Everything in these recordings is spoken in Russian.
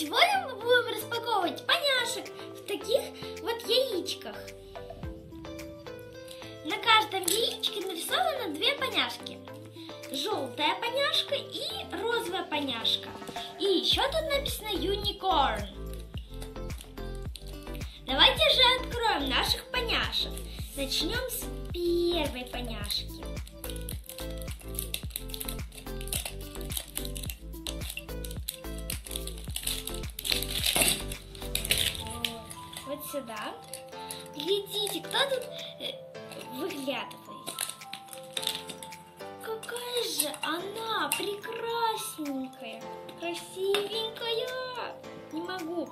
Сегодня мы будем распаковывать поняшек в таких вот яичках. На каждом яичке нарисовано две поняшки. Желтая поняшка и розовая поняшка. И еще тут написано Unicorn. Давайте же откроем наших поняшек. Начнем с первой поняшки. Сюда. Глядите, кто тут э, выглядывает. Какая же она прекрасненькая, красивенькая. Не могу.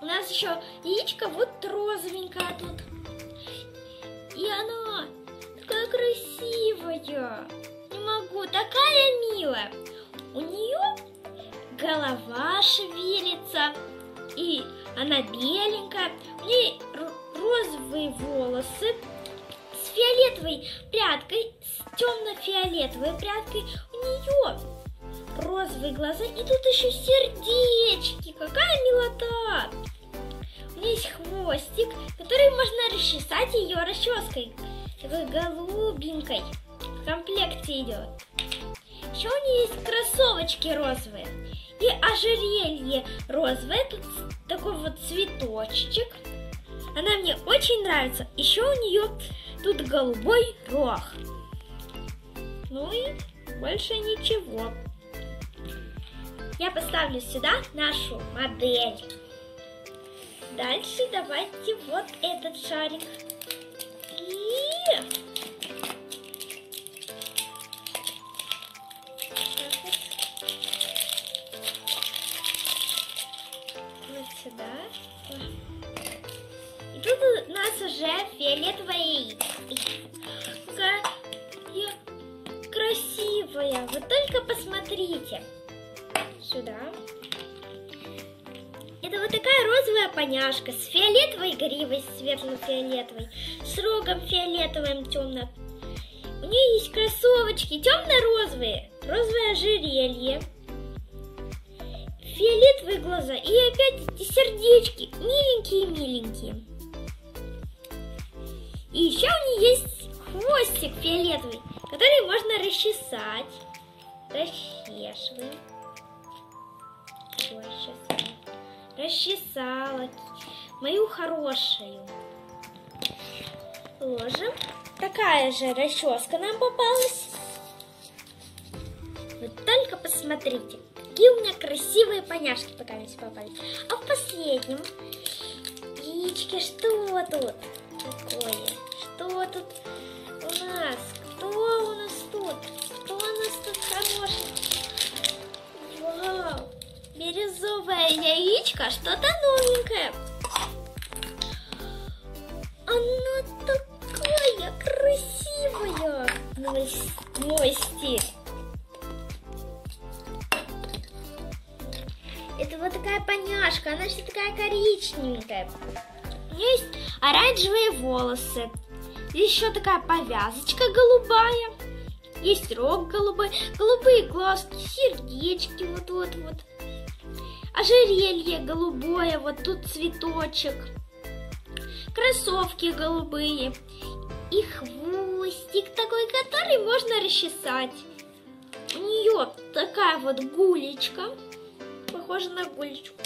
У нас еще яичко вот розовенькая тут. И она такая красивая. Не могу, такая милая. У нее голова шевелится. И она беленькая. У нее розовые волосы с фиолетовой прядкой, с темно-фиолетовой прядкой. У нее розовые глаза. И тут еще сердечки. Какая милота! У нее есть хвостик, который можно расчесать ее расческой. Такой голубенькой. В комплекте идет. Еще у нее есть кроссовочки розовые. И ожерелье розовое. Тут такой вот цветочек. Она мне очень нравится. Еще у нее тут голубой рог. Ну и больше ничего. Я поставлю сюда нашу модель. Дальше давайте вот этот шарик. И... И тут у нас уже фиолетовая яичко. Какая красивая. Вы только посмотрите. Сюда. Это вот такая розовая поняшка с фиолетовой гривой, светло-фиолетовой, с рогом фиолетовым темно. У нее есть кроссовочки темно-розовые, розовое ожерелье, фиолетовые глаза и опять эти сердечки, миленькие-миленькие. И еще у нее есть хвостик фиолетовый, который можно расчесать. Расчешиваем. Расчесываем расчесала мою хорошую. Ложим. Такая же расческа нам попалась. Вы только посмотрите, какие у меня красивые поняшки пока не попались. А в последнем яичке что тут такое? Что тут у нас? Кто у нас тут? Кто у нас тут хороший? Вау! Бирюзовое яичко, что-то новенькое. Оно такое красивое. Мой, мой стиль. Вот такая поняшка, она вся такая коричневенькая. У нее есть оранжевые волосы. Еще такая повязочка голубая. Есть рог голубой, голубые глазки, сердечки вот-вот-вот ожерелье голубое, вот тут цветочек, кроссовки голубые и хвостик такой, который можно расчесать. У нее такая вот гулечка, похожа на гулечку,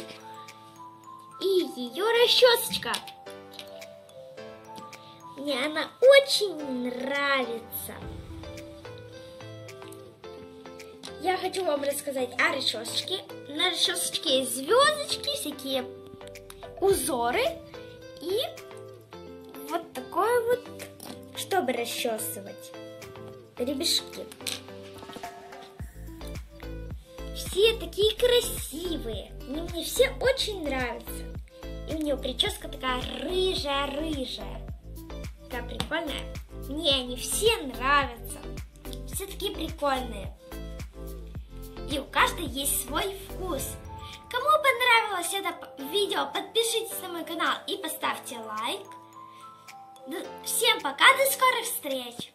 и ее расчесочка. Мне она очень нравится. Я хочу вам рассказать о расчесочке. На расчесочке есть звездочки, всякие узоры и вот такое вот, чтобы расчесывать гребешки. Все такие красивые. Они мне все очень нравятся. И у нее прическа такая рыжая-рыжая. Такая прикольная. Мне они все нравятся. Все такие прикольные и у каждой есть свой вкус. Кому понравилось это видео, подпишитесь на мой канал и поставьте лайк. Всем пока, до скорых встреч!